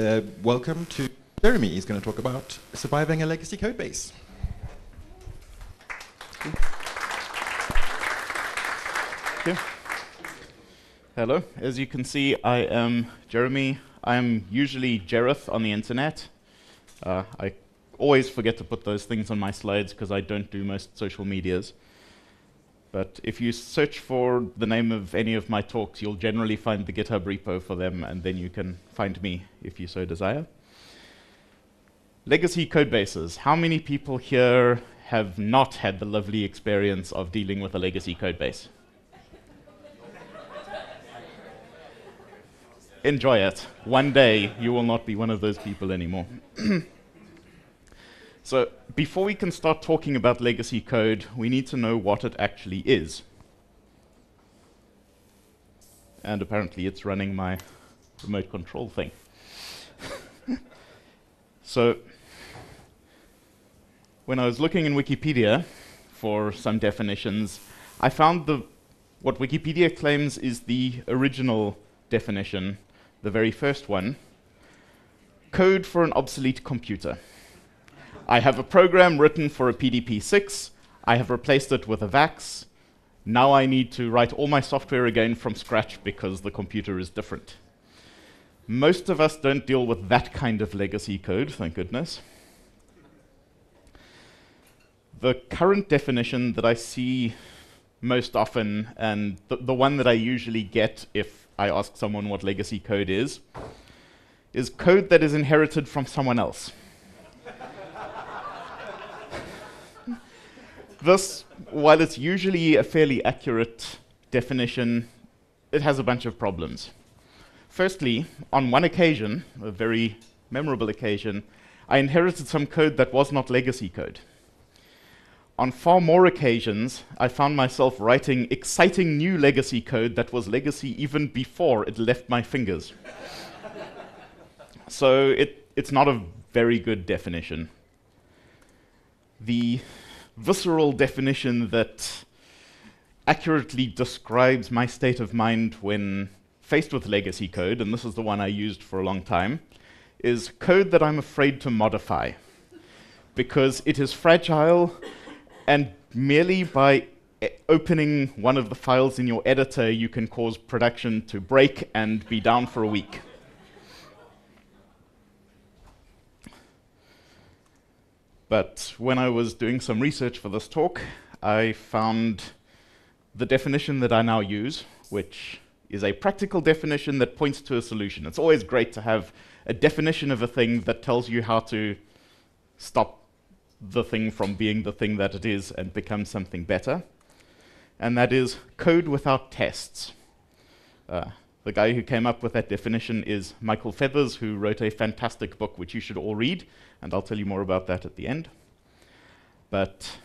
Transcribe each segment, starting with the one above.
Uh, welcome to Jeremy. He's going to talk about surviving a legacy code base. Thank you. Hello. As you can see, I am Jeremy. I'm usually Jerith on the internet. Uh, I always forget to put those things on my slides because I don't do most social medias. But if you search for the name of any of my talks, you'll generally find the GitHub repo for them, and then you can find me if you so desire. Legacy code bases. How many people here have not had the lovely experience of dealing with a legacy code base? Enjoy it. One day you will not be one of those people anymore. So before we can start talking about legacy code, we need to know what it actually is. And apparently it's running my remote control thing. so when I was looking in Wikipedia for some definitions, I found the what Wikipedia claims is the original definition, the very first one, code for an obsolete computer. I have a program written for a PDP-6. I have replaced it with a VAX. Now I need to write all my software again from scratch because the computer is different. Most of us don't deal with that kind of legacy code, thank goodness. The current definition that I see most often, and th the one that I usually get if I ask someone what legacy code is, is code that is inherited from someone else. This, while it's usually a fairly accurate definition, it has a bunch of problems. Firstly, on one occasion, a very memorable occasion, I inherited some code that was not legacy code. On far more occasions, I found myself writing exciting new legacy code that was legacy even before it left my fingers. so it, it's not a very good definition. The visceral definition that accurately describes my state of mind when faced with legacy code, and this is the one I used for a long time, is code that I'm afraid to modify. Because it is fragile, and merely by opening one of the files in your editor, you can cause production to break and be down for a week. But when I was doing some research for this talk, I found the definition that I now use, which is a practical definition that points to a solution. It's always great to have a definition of a thing that tells you how to stop the thing from being the thing that it is and become something better. And that is code without tests. Uh, the guy who came up with that definition is Michael Feathers, who wrote a fantastic book which you should all read, and I'll tell you more about that at the end. But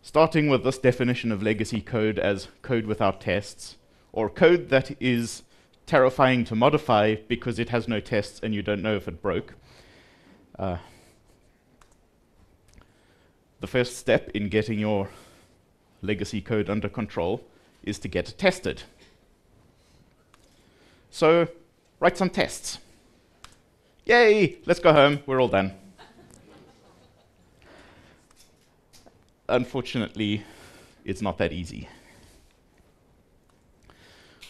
starting with this definition of legacy code as code without tests, or code that is terrifying to modify because it has no tests and you don't know if it broke. Uh, the first step in getting your legacy code under control is to get it tested. So write some tests. Yay, let's go home, we're all done. Unfortunately, it's not that easy.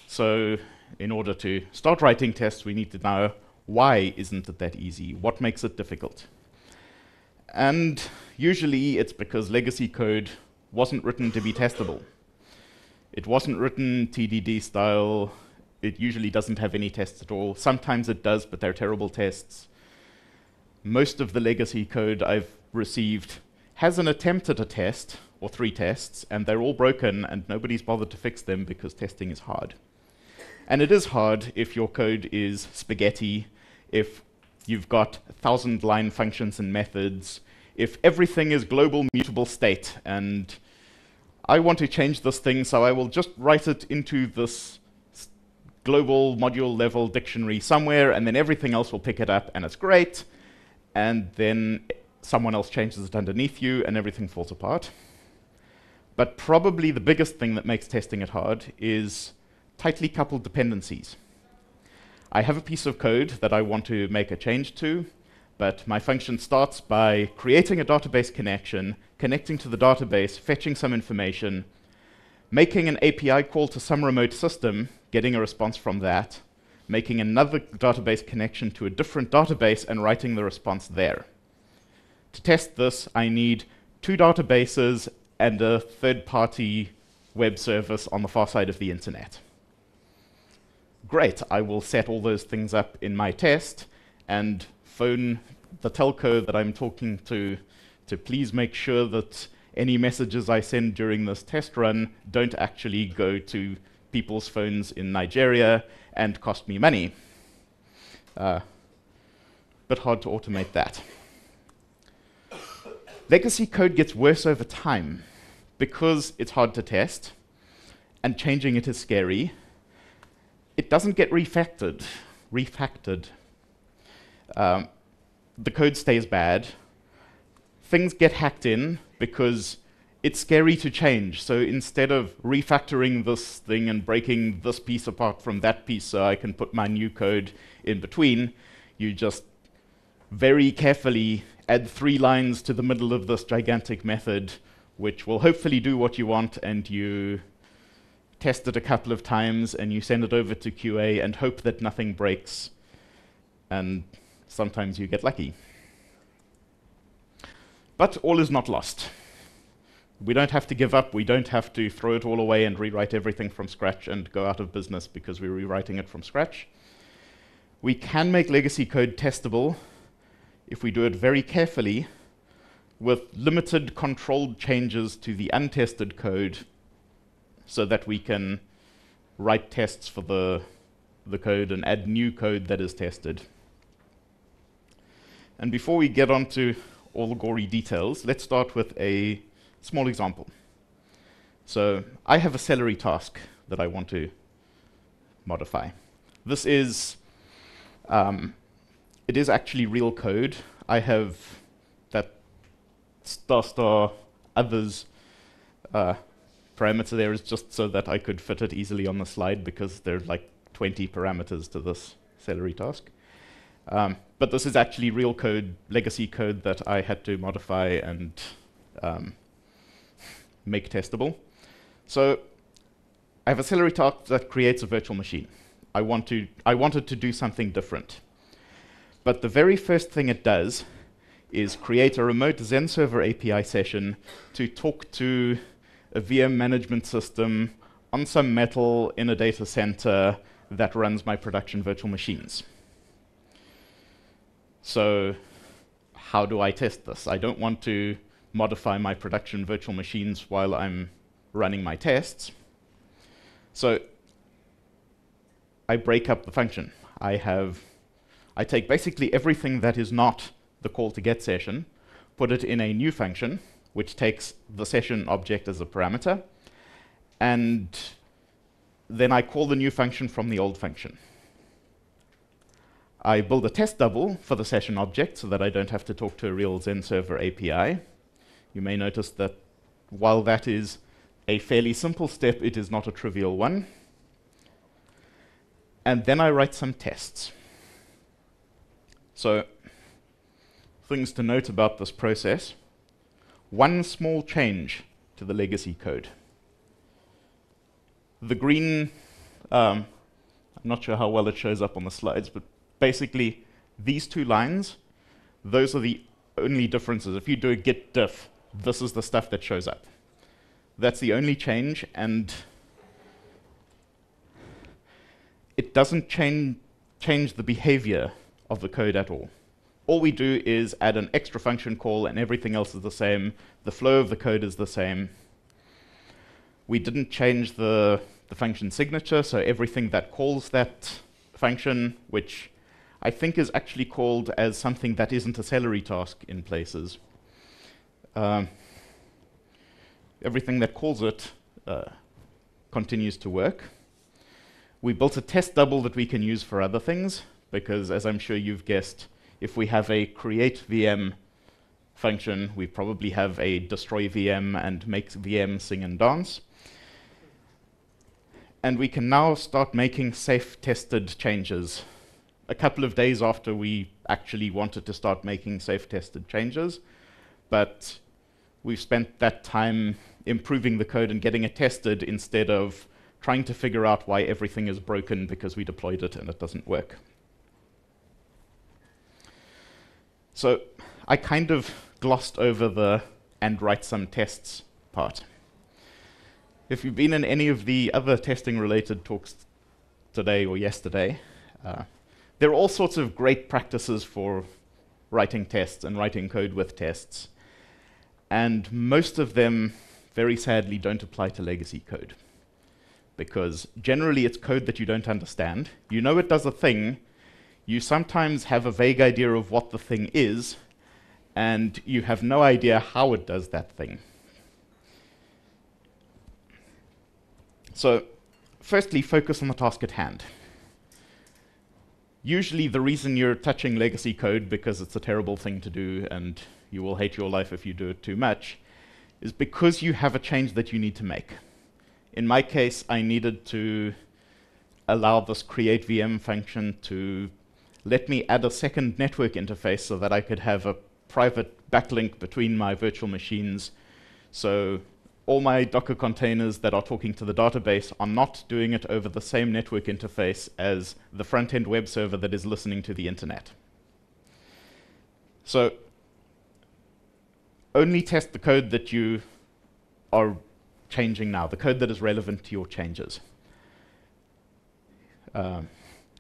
So in order to start writing tests, we need to know why isn't it that easy? What makes it difficult? And usually it's because legacy code wasn't written to be testable. It wasn't written TDD style, it usually doesn't have any tests at all. Sometimes it does, but they're terrible tests. Most of the legacy code I've received has an attempt at a test, or three tests, and they're all broken, and nobody's bothered to fix them because testing is hard. And it is hard if your code is spaghetti, if you've got thousand line functions and methods, if everything is global mutable state, and I want to change this thing, so I will just write it into this global module level dictionary somewhere, and then everything else will pick it up, and it's great. And then someone else changes it underneath you, and everything falls apart. But probably the biggest thing that makes testing it hard is tightly coupled dependencies. I have a piece of code that I want to make a change to, but my function starts by creating a database connection, connecting to the database, fetching some information, making an API call to some remote system, getting a response from that, making another database connection to a different database and writing the response there. To test this, I need two databases and a third-party web service on the far side of the internet. Great, I will set all those things up in my test and phone the telco that I'm talking to to please make sure that any messages I send during this test run don't actually go to people's phones in Nigeria and cost me money. Uh, but hard to automate that. Legacy code gets worse over time because it's hard to test and changing it is scary. It doesn't get refactored. Refactored. Um, the code stays bad. Things get hacked in because it's scary to change. So instead of refactoring this thing and breaking this piece apart from that piece so I can put my new code in between, you just very carefully add three lines to the middle of this gigantic method, which will hopefully do what you want, and you test it a couple of times, and you send it over to QA and hope that nothing breaks. And sometimes you get lucky. But all is not lost. We don't have to give up. We don't have to throw it all away and rewrite everything from scratch and go out of business because we're rewriting it from scratch. We can make legacy code testable if we do it very carefully with limited controlled changes to the untested code so that we can write tests for the, the code and add new code that is tested. And before we get on to all the gory details, let's start with a small example. So I have a celery task that I want to modify. This is, um, it is actually real code. I have that star star others uh, parameter there is just so that I could fit it easily on the slide because there are like 20 parameters to this celery task. Um, but this is actually real code, legacy code that I had to modify and um, make testable. So I have a celery task that creates a virtual machine. I, want to, I wanted to do something different. But the very first thing it does is create a remote Xen server API session to talk to a VM management system on some metal in a data center that runs my production virtual machines. So how do I test this? I don't want to modify my production virtual machines while I'm running my tests. So I break up the function. I have, I take basically everything that is not the call to get session, put it in a new function, which takes the session object as a parameter, and then I call the new function from the old function. I build a test double for the session object so that I don't have to talk to a real Xen server API. You may notice that while that is a fairly simple step, it is not a trivial one. And then I write some tests. So, things to note about this process. One small change to the legacy code. The green, um, I'm not sure how well it shows up on the slides, but basically these two lines, those are the only differences. If you do a git diff, this is the stuff that shows up. That's the only change, and it doesn't change, change the behavior of the code at all. All we do is add an extra function call, and everything else is the same. The flow of the code is the same. We didn't change the, the function signature, so everything that calls that function, which I think is actually called as something that isn't a celery task in places. Um, everything that calls it uh, continues to work. We built a test double that we can use for other things, because as I'm sure you've guessed, if we have a create VM function, we probably have a destroy VM and make VM sing and dance. And we can now start making safe tested changes a couple of days after we actually wanted to start making safe tested changes, but we've spent that time improving the code and getting it tested instead of trying to figure out why everything is broken because we deployed it and it doesn't work. So I kind of glossed over the and write some tests part. If you've been in any of the other testing related talks today or yesterday, uh, there are all sorts of great practices for writing tests and writing code with tests. And most of them, very sadly, don't apply to legacy code. Because generally it's code that you don't understand. You know it does a thing, you sometimes have a vague idea of what the thing is, and you have no idea how it does that thing. So, firstly, focus on the task at hand. Usually, the reason you're touching legacy code because it's a terrible thing to do and you will hate your life if you do it too much is because you have a change that you need to make. In my case, I needed to allow this create VM function to let me add a second network interface so that I could have a private backlink between my virtual machines. So all my Docker containers that are talking to the database are not doing it over the same network interface as the front-end web server that is listening to the internet. So only test the code that you are changing now, the code that is relevant to your changes. Um,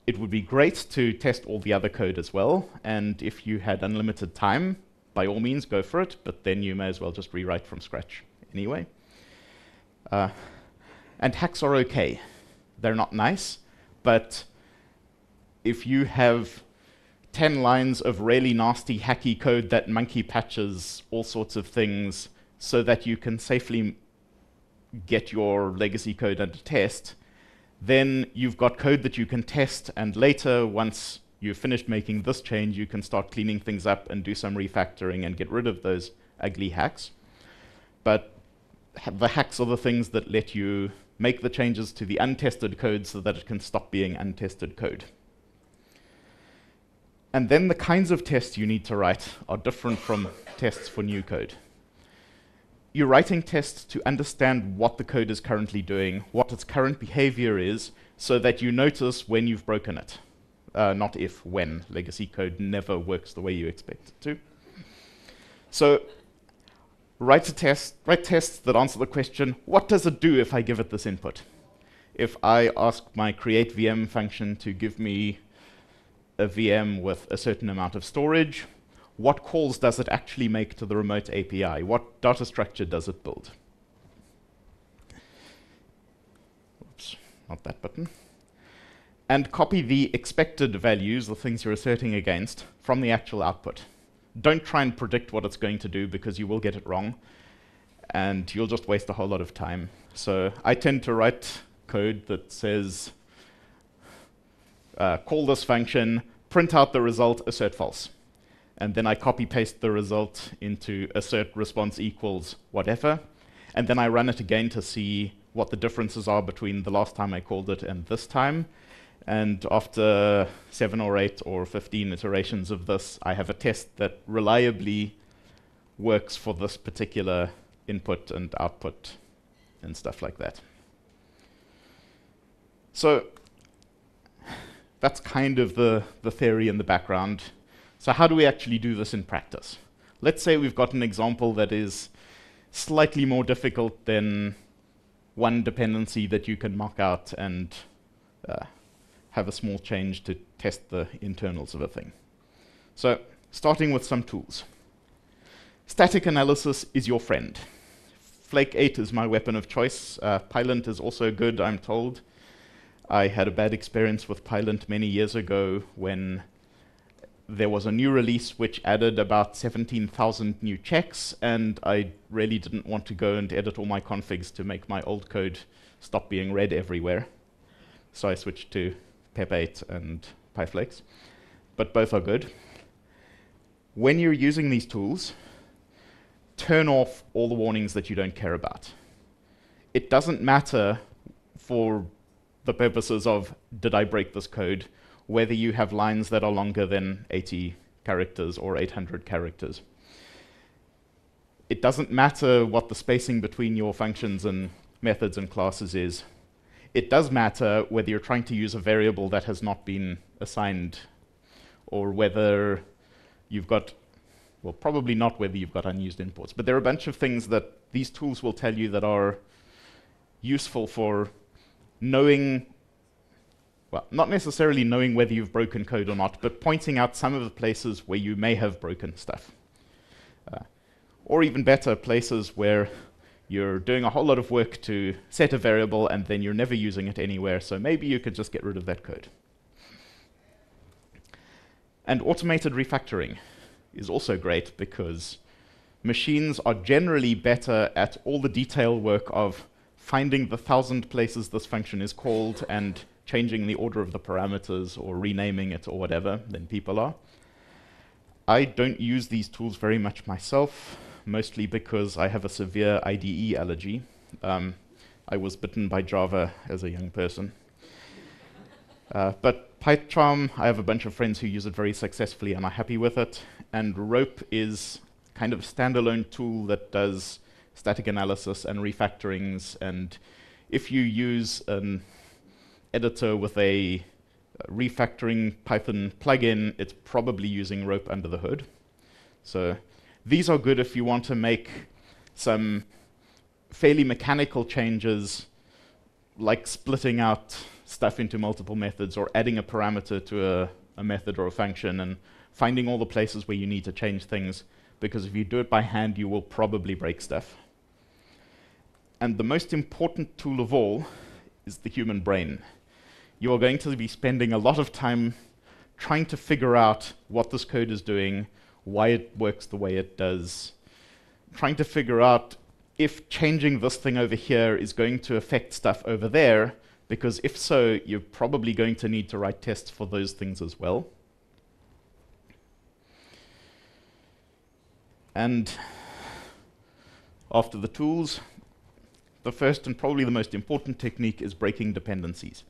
it would be great to test all the other code as well, and if you had unlimited time, by all means go for it, but then you may as well just rewrite from scratch anyway. Uh, and hacks are okay. They're not nice, but if you have 10 lines of really nasty hacky code that monkey patches all sorts of things so that you can safely get your legacy code under test, then you've got code that you can test, and later, once you've finished making this change, you can start cleaning things up and do some refactoring and get rid of those ugly hacks. But ha the hacks are the things that let you make the changes to the untested code so that it can stop being untested code. And then the kinds of tests you need to write are different from tests for new code you're writing tests to understand what the code is currently doing, what its current behavior is, so that you notice when you've broken it. Uh, not if, when. Legacy code never works the way you expect it to. So write a test, write tests that answer the question, what does it do if I give it this input? If I ask my create VM function to give me a VM with a certain amount of storage, what calls does it actually make to the remote API? What data structure does it build? Oops, not that button. And copy the expected values, the things you're asserting against, from the actual output. Don't try and predict what it's going to do because you will get it wrong and you'll just waste a whole lot of time. So I tend to write code that says, uh, call this function, print out the result, assert false and then I copy paste the result into assert response equals whatever, and then I run it again to see what the differences are between the last time I called it and this time. And after seven or eight or 15 iterations of this, I have a test that reliably works for this particular input and output and stuff like that. So that's kind of the, the theory in the background. So how do we actually do this in practice? Let's say we've got an example that is slightly more difficult than one dependency that you can mock out and uh, have a small change to test the internals of a thing. So starting with some tools. Static analysis is your friend. Flake 8 is my weapon of choice. Uh, Pylint is also good, I'm told. I had a bad experience with Pylint many years ago when there was a new release which added about 17,000 new checks, and I really didn't want to go and edit all my configs to make my old code stop being red everywhere. So I switched to PEP8 and PyFlakes, but both are good. When you're using these tools, turn off all the warnings that you don't care about. It doesn't matter for the purposes of did I break this code whether you have lines that are longer than 80 characters or 800 characters. It doesn't matter what the spacing between your functions and methods and classes is. It does matter whether you're trying to use a variable that has not been assigned or whether you've got, well, probably not whether you've got unused imports, but there are a bunch of things that these tools will tell you that are useful for knowing, well, not necessarily knowing whether you've broken code or not, but pointing out some of the places where you may have broken stuff. Uh, or even better, places where you're doing a whole lot of work to set a variable and then you're never using it anywhere, so maybe you could just get rid of that code. And automated refactoring is also great because machines are generally better at all the detail work of finding the thousand places this function is called and changing the order of the parameters or renaming it or whatever than people are. I don't use these tools very much myself, mostly because I have a severe IDE allergy. Um, I was bitten by Java as a young person. Uh, but PyCharm, I have a bunch of friends who use it very successfully and are happy with it. And Rope is kind of a standalone tool that does static analysis and refactorings. And if you use an editor with a refactoring Python plugin, it's probably using Rope under the hood. So these are good if you want to make some fairly mechanical changes, like splitting out stuff into multiple methods or adding a parameter to a, a method or a function and finding all the places where you need to change things because if you do it by hand, you will probably break stuff. And the most important tool of all is the human brain. You are going to be spending a lot of time trying to figure out what this code is doing, why it works the way it does, trying to figure out if changing this thing over here is going to affect stuff over there, because if so, you're probably going to need to write tests for those things as well. And after the tools, the first and probably the most important technique is breaking dependencies.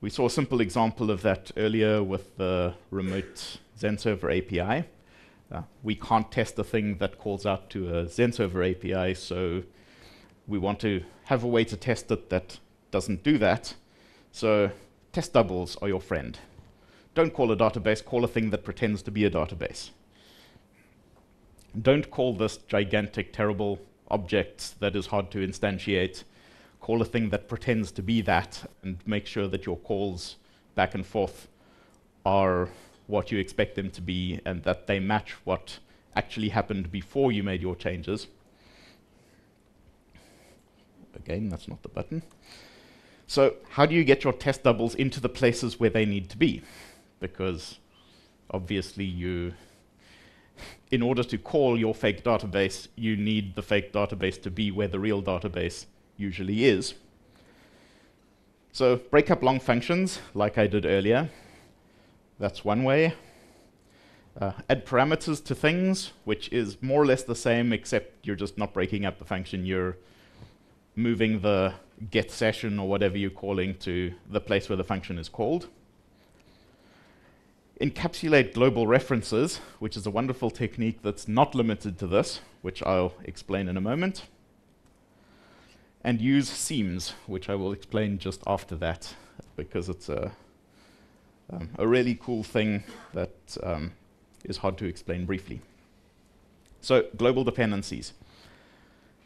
We saw a simple example of that earlier with the remote XenServer API. Uh, we can't test a thing that calls out to a XenServer API, so we want to have a way to test it that doesn't do that. So test doubles are your friend. Don't call a database, call a thing that pretends to be a database. Don't call this gigantic, terrible object that is hard to instantiate. Call a thing that pretends to be that and make sure that your calls back and forth are what you expect them to be and that they match what actually happened before you made your changes. Again, that's not the button. So how do you get your test doubles into the places where they need to be? Because obviously you, in order to call your fake database, you need the fake database to be where the real database usually is. So break up long functions, like I did earlier. That's one way. Uh, add parameters to things, which is more or less the same, except you're just not breaking up the function. You're moving the get session or whatever you're calling to the place where the function is called. Encapsulate global references, which is a wonderful technique that's not limited to this, which I'll explain in a moment. And use seams, which I will explain just after that, because it's a, um, a really cool thing that um, is hard to explain briefly. So, global dependencies.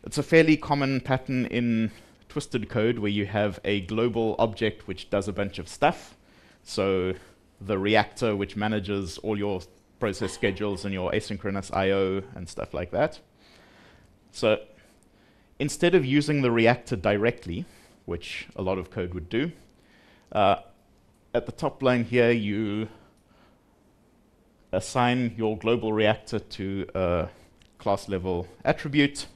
It's a fairly common pattern in twisted code where you have a global object which does a bunch of stuff. So the reactor which manages all your process schedules and your asynchronous I.O. and stuff like that. So instead of using the reactor directly, which a lot of code would do, uh, at the top line here you assign your global reactor to a class level attribute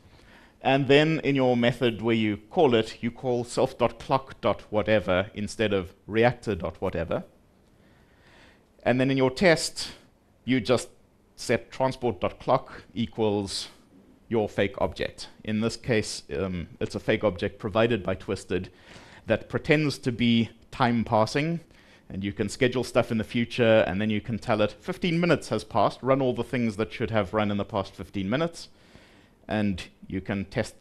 and then in your method where you call it, you call self.clock.whatever instead of reactor.whatever. And then in your test, you just set transport.clock equals your fake object. In this case, um, it's a fake object provided by Twisted that pretends to be time passing and you can schedule stuff in the future, and then you can tell it 15 minutes has passed, run all the things that should have run in the past 15 minutes, and you can test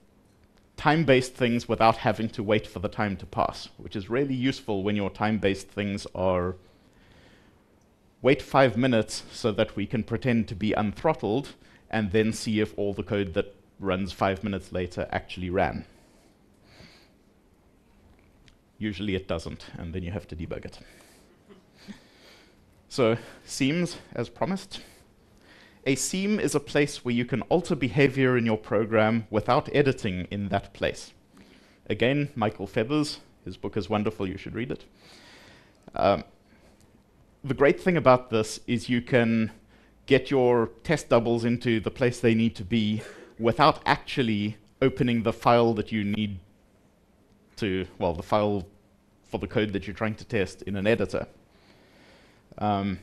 time based things without having to wait for the time to pass, which is really useful when your time based things are wait five minutes so that we can pretend to be unthrottled and then see if all the code that runs five minutes later actually ran. Usually it doesn't, and then you have to debug it. so, seams, as promised. A seam is a place where you can alter behavior in your program without editing in that place. Again, Michael Feathers, his book is wonderful, you should read it. Um, the great thing about this is you can get your test doubles into the place they need to be without actually opening the file that you need to, well, the file for the code that you're trying to test in an editor. Um,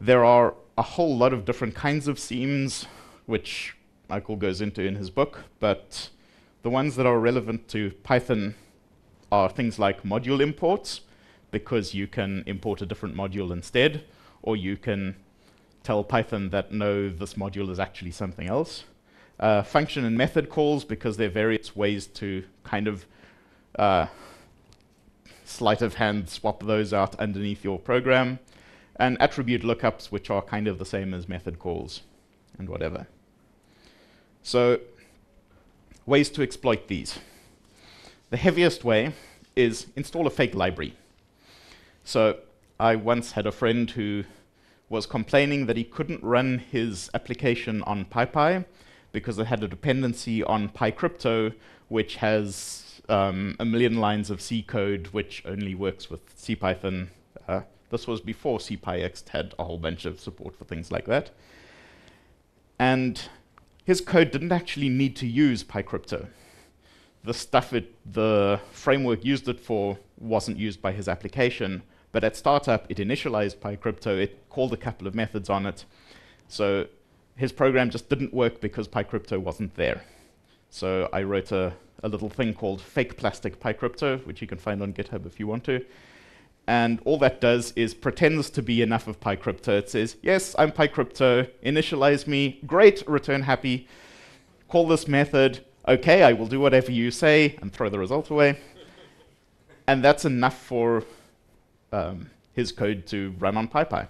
there are a whole lot of different kinds of seams, which Michael goes into in his book, but the ones that are relevant to Python are things like module imports, because you can import a different module instead, or you can tell Python that no, this module is actually something else. Uh, function and method calls, because there are various ways to kind of uh, sleight of hand swap those out underneath your program and attribute lookups, which are kind of the same as method calls and whatever. So, ways to exploit these. The heaviest way is install a fake library. So, I once had a friend who was complaining that he couldn't run his application on PyPy because it had a dependency on PyCrypto, which has um, a million lines of C code, which only works with CPython. Uh, this was before CPyExt had a whole bunch of support for things like that. And his code didn't actually need to use PyCrypto. The stuff it, the framework used it for wasn't used by his application, but at startup, it initialized PyCrypto, it called a couple of methods on it. So his program just didn't work because PyCrypto wasn't there. So I wrote a, a little thing called fake plastic PyCrypto, which you can find on GitHub if you want to. And all that does is pretends to be enough of PyCrypto. It says, yes, I'm PyCrypto, initialize me, great, return happy, call this method, okay, I will do whatever you say, and throw the result away. and that's enough for um, his code to run on PyPy.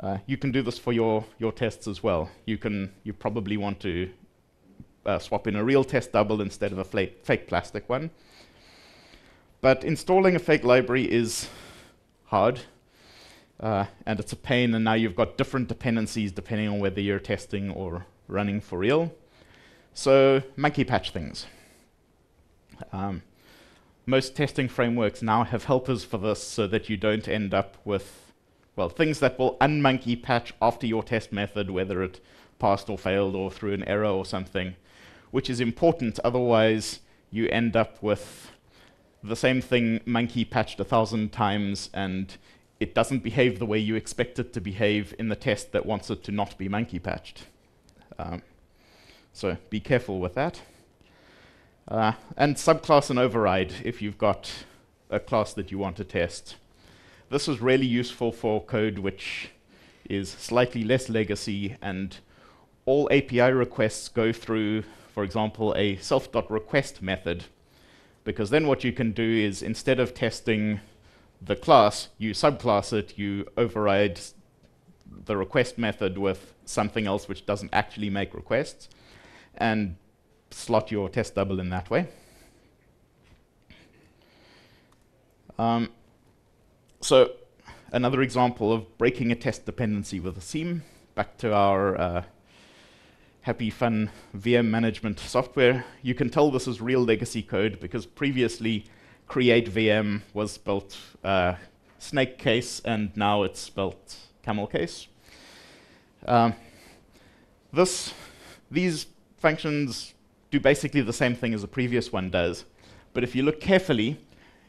Uh, you can do this for your, your tests as well. You can you probably want to uh, swap in a real test double instead of a fake plastic one. But installing a fake library is hard, uh, and it's a pain, and now you've got different dependencies depending on whether you're testing or running for real. So monkey patch things. Um, most testing frameworks now have helpers for this so that you don't end up with, well, things that will unmonkey patch after your test method, whether it passed or failed or threw an error or something, which is important. Otherwise, you end up with the same thing monkey patched a thousand times and it doesn't behave the way you expect it to behave in the test that wants it to not be monkey patched. Um, so be careful with that. Uh, and subclass and override if you've got a class that you want to test. This is really useful for code which is slightly less legacy and all API requests go through, for example, a self.request method because then what you can do is instead of testing the class, you subclass it, you override the request method with something else which doesn't actually make requests, and slot your test double in that way. Um, so another example of breaking a test dependency with a seam, back to our uh, happy, fun VM management software. You can tell this is real legacy code because previously create VM was spelled uh, snake case and now it's spelled camel case. Um, this, these functions do basically the same thing as the previous one does. But if you look carefully,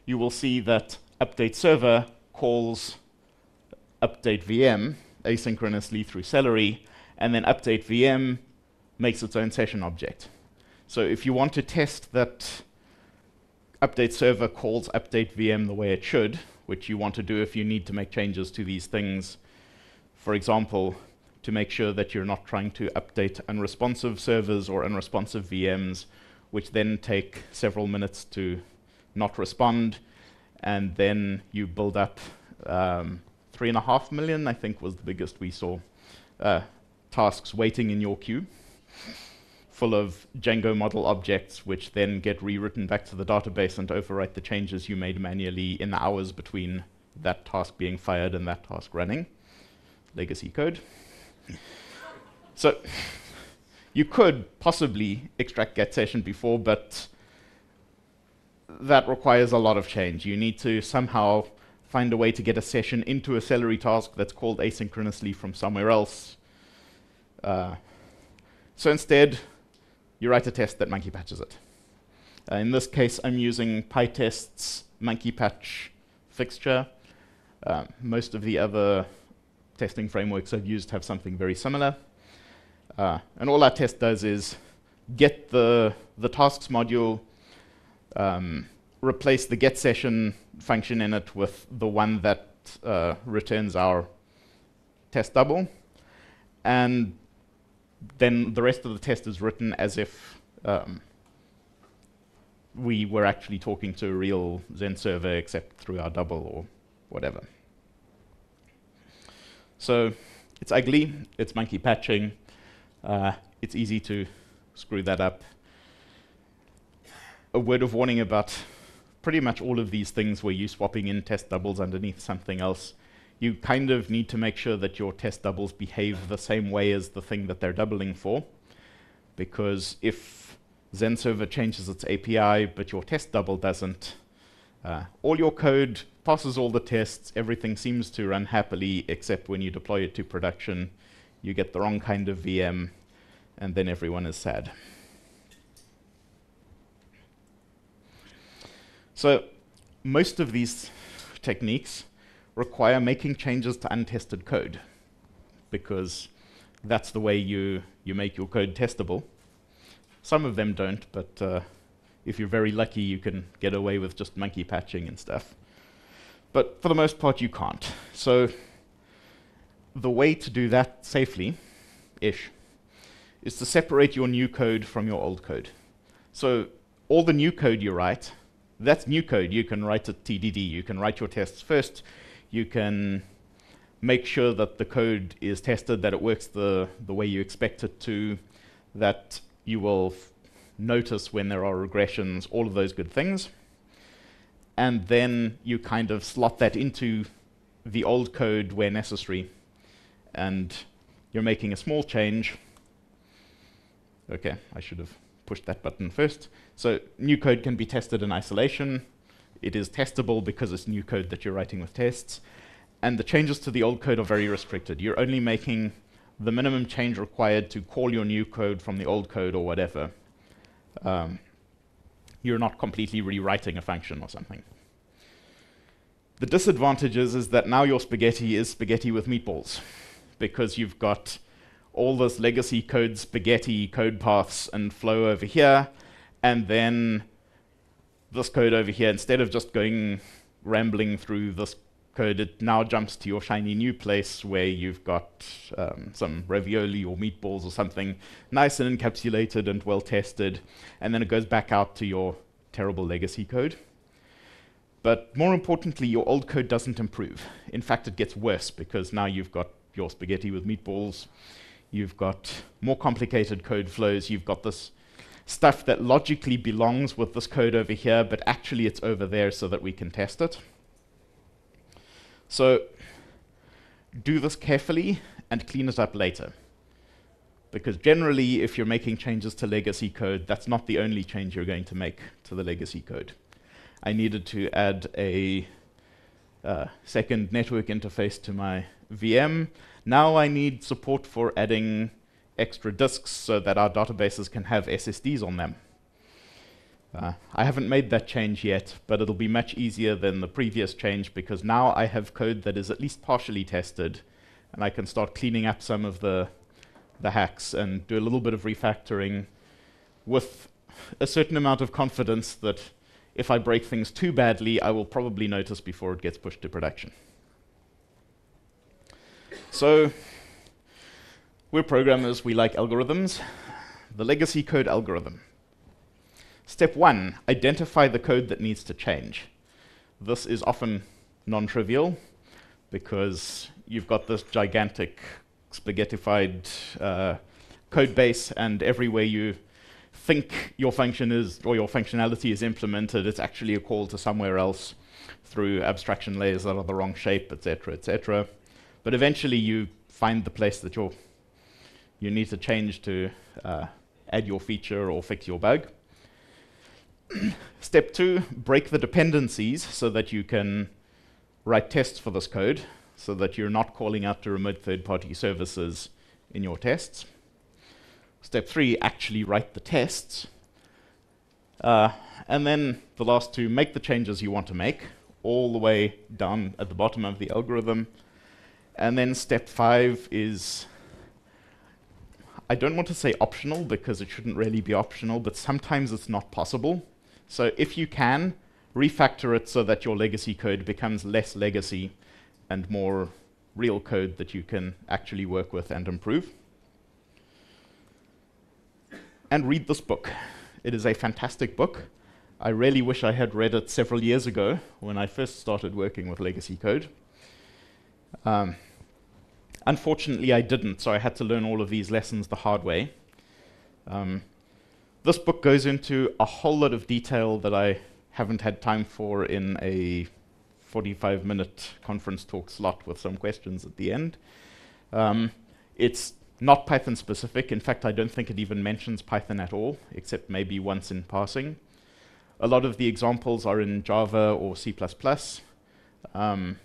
you will see that update server calls update VM asynchronously through Celery, and then update VM makes its own session object. So if you want to test that update server calls update VM the way it should, which you want to do if you need to make changes to these things. For example, to make sure that you're not trying to update unresponsive servers or unresponsive VMs, which then take several minutes to not respond, and then you build up um, three and a half million, I think was the biggest we saw, uh, tasks waiting in your queue, full of Django model objects, which then get rewritten back to the database and overwrite the changes you made manually in the hours between that task being fired and that task running. Legacy code. So you could possibly extract get session before, but that requires a lot of change. You need to somehow find a way to get a session into a Celery task that's called asynchronously from somewhere else. Uh, so instead, you write a test that monkey patches it. Uh, in this case, I'm using PyTest's monkey patch fixture. Uh, most of the other testing frameworks I've used have something very similar. Uh, and all our test does is get the, the tasks module, um, replace the get session function in it with the one that uh, returns our test double, and then the rest of the test is written as if um, we were actually talking to a real Xen server, except through our double or whatever. So it's ugly, it's monkey patching, uh, it's easy to screw that up. A word of warning about pretty much all of these things where you're swapping in test doubles underneath something else. You kind of need to make sure that your test doubles behave the same way as the thing that they're doubling for. Because if Xen Server changes its API, but your test double doesn't, uh, all your code passes all the tests, everything seems to run happily, except when you deploy it to production, you get the wrong kind of VM, and then everyone is sad. So most of these techniques require making changes to untested code, because that's the way you, you make your code testable. Some of them don't, but uh, if you're very lucky, you can get away with just monkey patching and stuff. But for the most part, you can't. So the way to do that safely, ish, is to separate your new code from your old code. So all the new code you write, that's new code. You can write it TDD. You can write your tests first. You can make sure that the code is tested, that it works the, the way you expect it to, that you will notice when there are regressions, all of those good things and then you kind of slot that into the old code where necessary. And you're making a small change. Okay, I should have pushed that button first. So new code can be tested in isolation. It is testable because it's new code that you're writing with tests. And the changes to the old code are very restricted. You're only making the minimum change required to call your new code from the old code or whatever. Um, you're not completely rewriting a function or something. The disadvantages is that now your spaghetti is spaghetti with meatballs because you've got all this legacy code spaghetti code paths and flow over here, and then this code over here, instead of just going rambling through this code, it now jumps to your shiny new place where you've got um, some ravioli or meatballs or something nice and encapsulated and well tested, and then it goes back out to your terrible legacy code. But more importantly, your old code doesn't improve. In fact, it gets worse because now you've got your spaghetti with meatballs, you've got more complicated code flows, you've got this stuff that logically belongs with this code over here, but actually it's over there so that we can test it. So do this carefully and clean it up later. Because generally, if you're making changes to legacy code, that's not the only change you're going to make to the legacy code. I needed to add a uh, second network interface to my VM. Now I need support for adding extra disks so that our databases can have SSDs on them. Uh, I haven't made that change yet, but it'll be much easier than the previous change because now I have code that is at least partially tested, and I can start cleaning up some of the, the hacks and do a little bit of refactoring with a certain amount of confidence that if I break things too badly, I will probably notice before it gets pushed to production. So, we're programmers, we like algorithms. The legacy code algorithm. Step one, identify the code that needs to change. This is often non-trivial because you've got this gigantic spaghettified uh, code base and everywhere you think your function is or your functionality is implemented, it's actually a call to somewhere else through abstraction layers that are the wrong shape, etc., etc. But eventually you find the place that you you need to change to uh, add your feature or fix your bug. Step two, break the dependencies so that you can write tests for this code so that you're not calling out to remote third-party services in your tests. Step three, actually write the tests. Uh, and then the last two, make the changes you want to make all the way down at the bottom of the algorithm. And then step five is, I don't want to say optional because it shouldn't really be optional, but sometimes it's not possible. So if you can, refactor it so that your legacy code becomes less legacy and more real code that you can actually work with and improve. And read this book. It is a fantastic book. I really wish I had read it several years ago when I first started working with legacy code. Um, unfortunately, I didn't, so I had to learn all of these lessons the hard way. Um, this book goes into a whole lot of detail that I haven't had time for in a 45 minute conference talk slot with some questions at the end. Um, it's not Python specific. In fact, I don't think it even mentions Python at all, except maybe once in passing. A lot of the examples are in Java or C++. Um,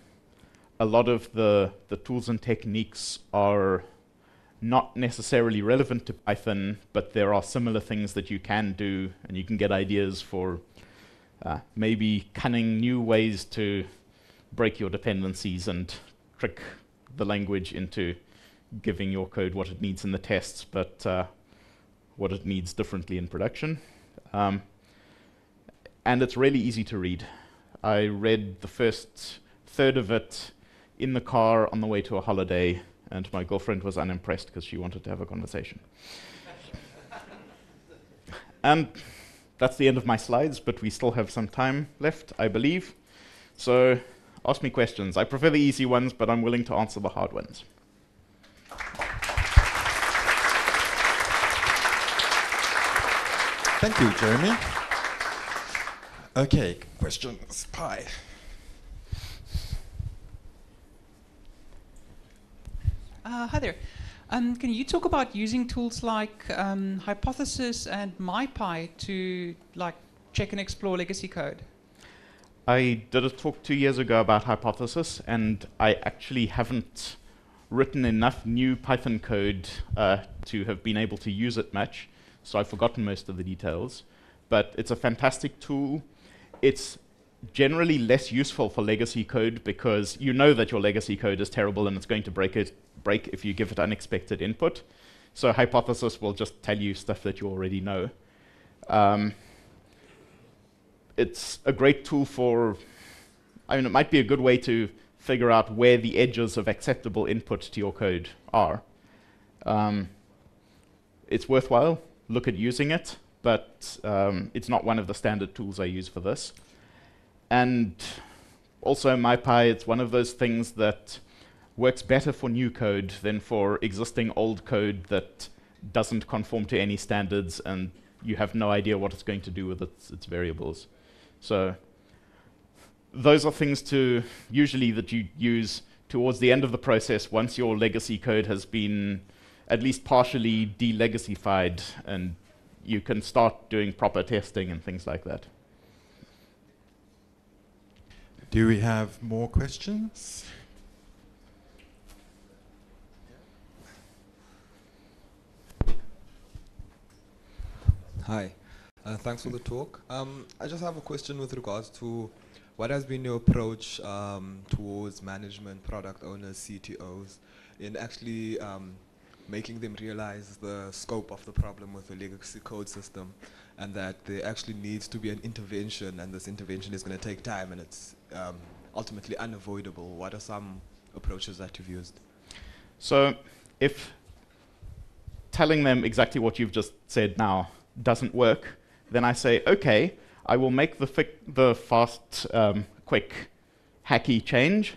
a lot of the, the tools and techniques are not necessarily relevant to Python, but there are similar things that you can do, and you can get ideas for uh, maybe cunning new ways to break your dependencies and trick the language into giving your code what it needs in the tests, but uh, what it needs differently in production. Um, and it's really easy to read. I read the first third of it in the car on the way to a holiday, and my girlfriend was unimpressed because she wanted to have a conversation. and that's the end of my slides, but we still have some time left, I believe. So ask me questions. I prefer the easy ones, but I'm willing to answer the hard ones. Thank you, Jeremy. Okay, questions. Pi. Uh, hi there. Um, can you talk about using tools like um, Hypothesis and MyPy to like check and explore legacy code? I did a talk two years ago about Hypothesis, and I actually haven't written enough new Python code uh, to have been able to use it much, so I've forgotten most of the details. But it's a fantastic tool. It's generally less useful for legacy code because you know that your legacy code is terrible and it's going to break it break if you give it unexpected input. So hypothesis will just tell you stuff that you already know. Um, it's a great tool for, I mean, it might be a good way to figure out where the edges of acceptable input to your code are. Um, it's worthwhile. Look at using it, but um, it's not one of the standard tools I use for this. And also MyPy, it's one of those things that works better for new code than for existing old code that doesn't conform to any standards and you have no idea what it's going to do with its, its variables. So those are things to usually that you use towards the end of the process once your legacy code has been at least partially de-legacified and you can start doing proper testing and things like that. Do we have more questions? Hi, uh, thanks for the talk. Um, I just have a question with regards to what has been your approach um, towards management, product owners, CTOs, in actually um, making them realize the scope of the problem with the legacy code system and that there actually needs to be an intervention and this intervention is going to take time and it's um, ultimately unavoidable. What are some approaches that you've used? So if telling them exactly what you've just said now doesn't work, then I say, okay, I will make the, the fast, um, quick, hacky change,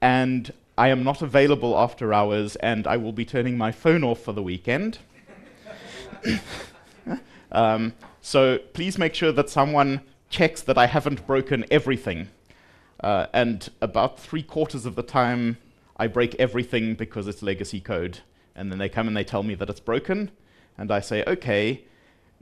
and I am not available after hours, and I will be turning my phone off for the weekend. um, so please make sure that someone checks that I haven't broken everything. Uh, and about three quarters of the time, I break everything because it's legacy code. And then they come and they tell me that it's broken. And I say, okay,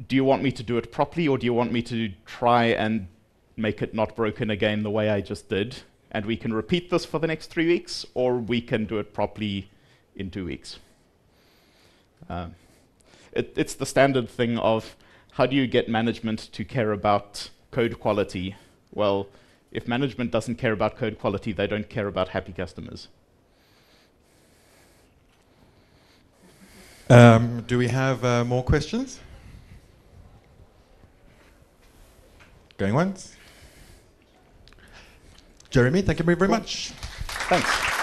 do you want me to do it properly or do you want me to try and make it not broken again the way I just did? And we can repeat this for the next three weeks or we can do it properly in two weeks. Uh, it, it's the standard thing of how do you get management to care about code quality? Well, if management doesn't care about code quality, they don't care about happy customers. Um, do we have uh, more questions? Going once? Jeremy, thank you very, very much. Thanks.